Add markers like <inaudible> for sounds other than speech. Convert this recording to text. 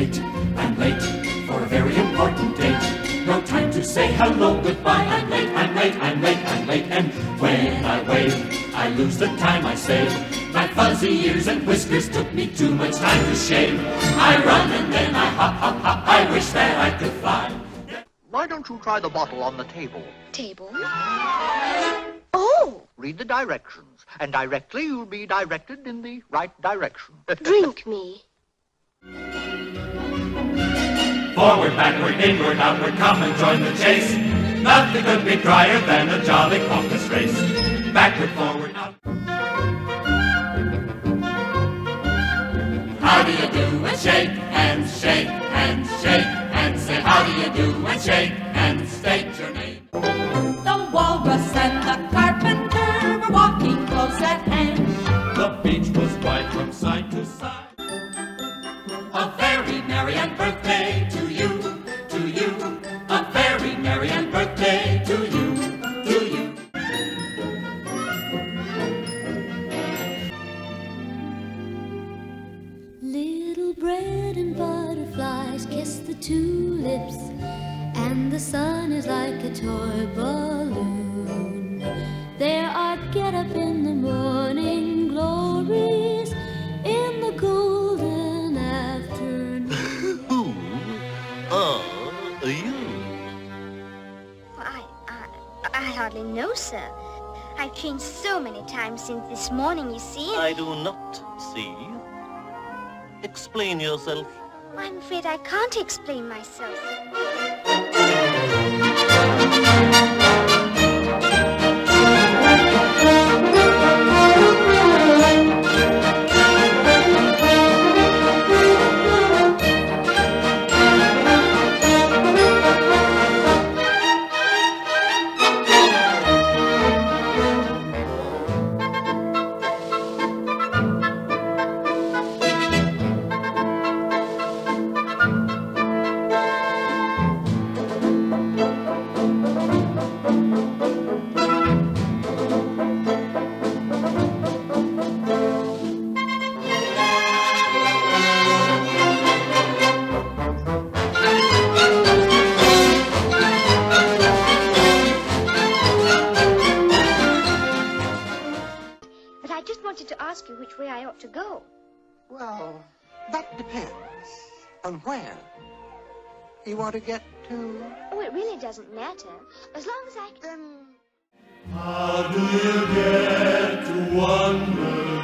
late, I'm late for a very important date. No time to say hello, goodbye, I'm late, I'm late, I'm late, I'm late. And when I wave, I lose the time I save. My fuzzy ears and whiskers took me too much time to shave. I run and then I hop, hop, hop, I wish that I could fly. Why don't you try the bottle on the table? Table? Oh! Read the directions, and directly you'll be directed in the right direction. <laughs> Drink me. Forward, backward, inward, outward, come and join the chase. Nothing could be drier than a jolly caucus race. Backward, forward, out. How do you do and shake hands, shake hands, shake hands. Say how do you do and shake hands, state your name. The walrus and the carpenter were walking close at hand. The beach was wide from side to side. Tulips, and the sun is like a toy balloon. There are get up in the morning glories in the golden afternoon. <laughs> Who are you? I, I, I hardly know, sir. I've changed so many times since this morning, you see. I do not see. Explain yourself. I'm afraid I can't explain myself. Wanted to ask you which way I ought to go. Well, that depends on where you want to get to. Oh, it really doesn't matter. As long as I can... How do you get to one